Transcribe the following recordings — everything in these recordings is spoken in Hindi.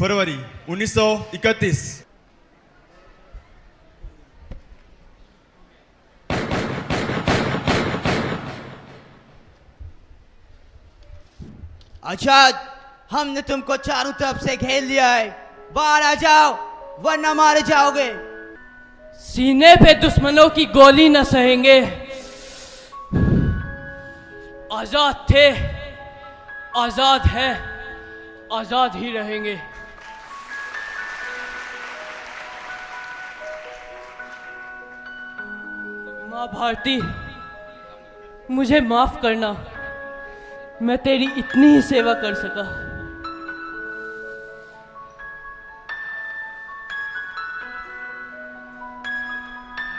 फरवरी 1931 अच्छा हमने तुमको चारों तरफ़ से घेर लिया है। बाहर आ जाओ वरना मारे जाओगे। सीने पे दुश्मनों की गोली न सहेंगे। आज़ाद थे आज़ाद है आज़ाद ही रहेंगे। माँ भारती मुझे माफ़ करना। मैं तेरी इतनी ही सेवा कर सका।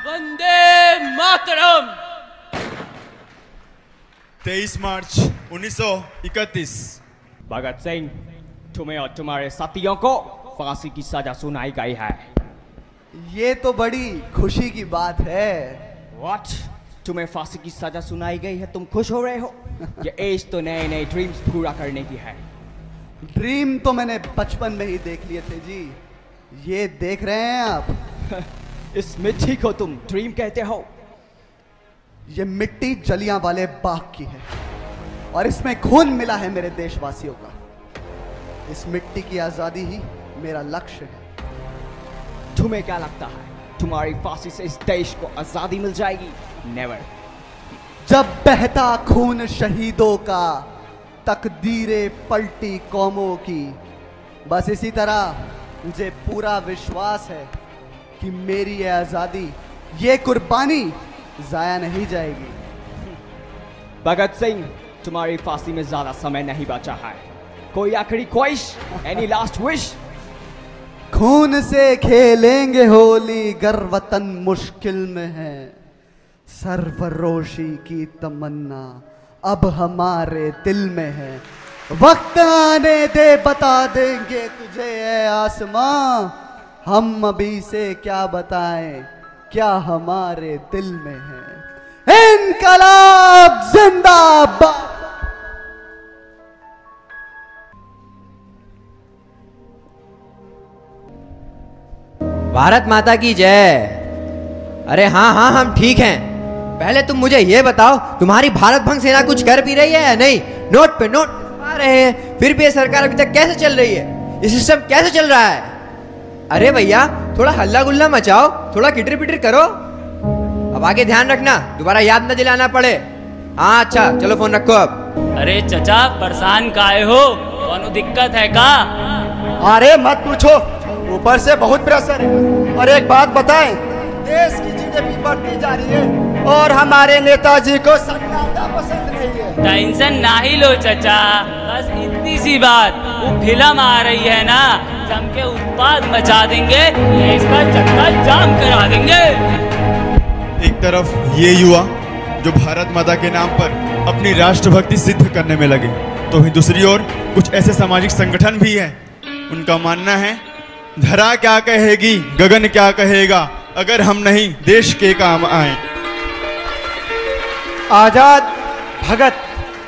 वंदे मातरम। 23 मार्च 1931 भगत सिंह तुम्हें और तुम्हारे साथियों को फांसी की सजा सुनाई गई है। ये तो बड़ी खुशी की बात है। व्हाट तुम्हें फांसी की सजा सुनाई गई है तुम खुश हो रहे हो? ये एज तो नए नए ड्रीम्स पूरा करने की है। ड्रीम तो मैंने बचपन में ही देख लिए थे जी। ये देख रहे हैं आप। इस मिट्टी को तुम ड्रीम कहते हो? ये मिट्टी जलियाँ वाले बाग की है। और इसमें खून मिला है मेरे देशवासियों का। इस मिट्टी की आज़ादी ही मेरा लक्ष्य है। तुम्हें क्या लगता है? तुम्हारी फांसी से इस देश को आज़ादी मिल जाएगी। नेवर जब बहता खून शहीदों का तकदीरें पलटी कौमों की। बस इसी तरह मुझे पूरा विश्वास है कि मेरी ये आज़ादी ये कुर्बानी जाया नहीं जाएगी। भगत सिंह तुम्हारी फांसी में ज़्यादा समय नहीं बचा है। कोई आखिरी ख्वाहिश? एनी लास्ट विश खून से खेलेंगे होली गर वतन मुश्किल में है। सरफरोशी की तमन्ना अब हमारे दिल में है। वक्त आने दे, बता देंगे तुझे, ए आसमां। हम अभी से क्या बताएँ, क्या हमारे दिल में है। इनकलाब जिंदाबाद। भारत माता की जय। अरे हाँ हाँ हम ठीक हैं। पहले तुम मुझे ये बताओ तुम्हारी भारत भंग सेना कुछ कर भी रही है या नहीं? नोट पे नोट आ रहे हैं। फिर भी ये सरकार अभी तक कैसे चल रही है? ये सिस्टम कैसे चल रहा है? अरे भैया थोड़ा हल्ला गुल्ला मचाओ थोड़ा किटर पिटर करो। अब आगे ध्यान रखना दोबारा याद न दिलाना पड़े। हाँ अच्छा चलो फ़ोन रखो अब। अरे चचा परेशान काहे हो? दिक्कत है का? अरे मत पूछो। ऊपर से बहुत प्रेशर है। और एक बात बताएँ देश की जीडीपी बढ़ती जा रही है और हमारे नेताजी को सन्नाटा पसंद नहीं है। टेंशन ना ही लो चचा। बस इतनी सी बात। वो फ़िल्म आ रही है ना। जम के उत्पाद मचा देंगे। इसका चक्का जाम करा देंगे। एक तरफ़ ये युवा जो भारत माता के नाम पर अपनी राष्ट्रभक्ति सिद्ध करने में लगे तो वहीं दूसरी ओर कुछ ऐसे सामाजिक संगठन भी हैं। उनका मानना है धरा क्या कहेगी, गगन क्या कहेगा, अगर हम नहीं देश के काम आए। आज़ाद भगत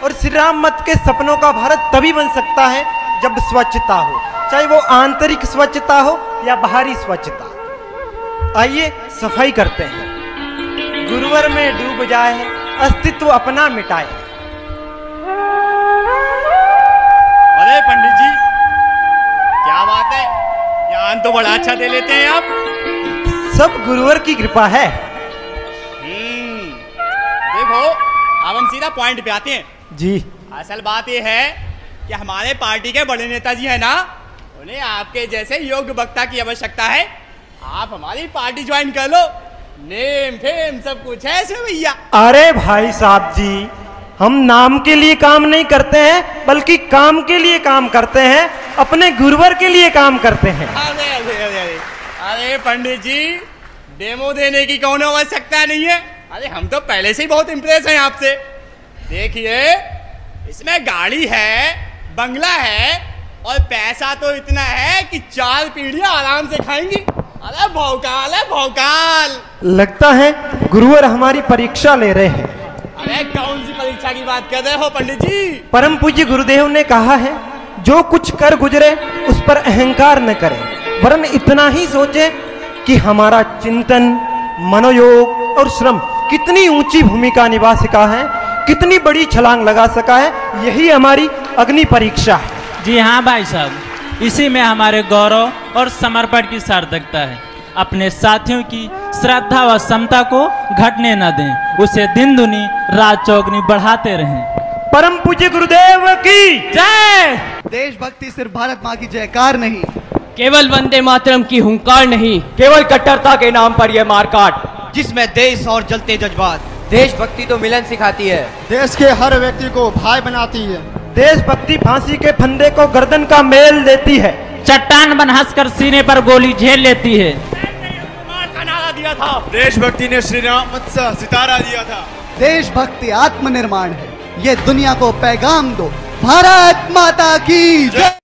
और श्री राम मत के सपनों का भारत तभी बन सकता है जब स्वच्छता हो, चाहे वो आंतरिक स्वच्छता हो या बाहरी स्वच्छता। आइए, सफ़ाई करते हैं। गुरुवर में डूब जाए, अस्तित्व अपना मिटाए। तो बड़ा अच्छा दे लेते हैं आप। सब गुरुवर की कृपा है। हम्म, देखो अब हम सीधा पॉइंट पे आते हैं। जी। असल बात यह है कि हमारे पार्टी के बड़े नेताजी है ना उन्हें आपके जैसे योग्य वक्ता की आवश्यकता है। आप हमारी पार्टी ज्वाइन कर लो। नेम फेम सब कुछ है इसमें भैया। अरे भाई साहब जी हम नाम के लिए काम नहीं करते हैं बल्कि काम के लिए काम करते हैं। अपने गुरुवर के लिए काम करते हैं। अरे अरे अरे अरे। अरे पंडित जी डेमो देने की कौन आवश्यकता नहीं है? अरे हम तो पहले से ही बहुत इम्प्रेस हैं आपसे। देखिए इसमें गाड़ी है बंगला है और पैसा तो इतना है कि चार पीढ़ियाँ आराम से खाएँगी। अरे भौकाल है भौकाल। लगता है गुरुवर हमारी परीक्षा ले रहे हैं। अरे कौन सी परीक्षा की बात कर रहे हो पंडित जी? परम पूज्य गुरुदेव ने कहा है जो कुछ कर गुजरे उस पर अहंकार न करें। वरन इतना ही सोचें कि हमारा चिंतन मनोयोग और श्रम कितनी ऊँची भूमिका निभा सका है कितनी बड़ी छलांग लगा सका है यही हमारी अग्नि परीक्षा है। जी हाँ भाई साहब इसी में हमारे गौरव और समर्पण की सार्थकता है। अपने साथियों की श्रद्धा व समता को घटने न दें। उसे दिन दुनी रात चौगनी बढ़ाते रहें। परम पूज्य गुरुदेव की जय! देशभक्ति सिर्फ़ भारत माँ की जयकार नहीं। केवल वंदे मातरम की हुंकार नहीं। केवल कट्टरता के नाम पर यह मारकाट जिसमें देश और जलते जज्बात। देशभक्ति तो मिलन सिखाती है। देश के हर व्यक्ति को भाई बनाती है। देशभक्ति फांसी के फंदे को गर्दन का मेल देती है। चट्टान बन हंसकर सीने पर गोली झेल लेती है। नारा दिया था देशभक्ति ने श्री राम सितारा दिया था। देशभक्ति आत्मनिर्माण है। ये दुनिया को पैगाम दो। भारत माता की जय।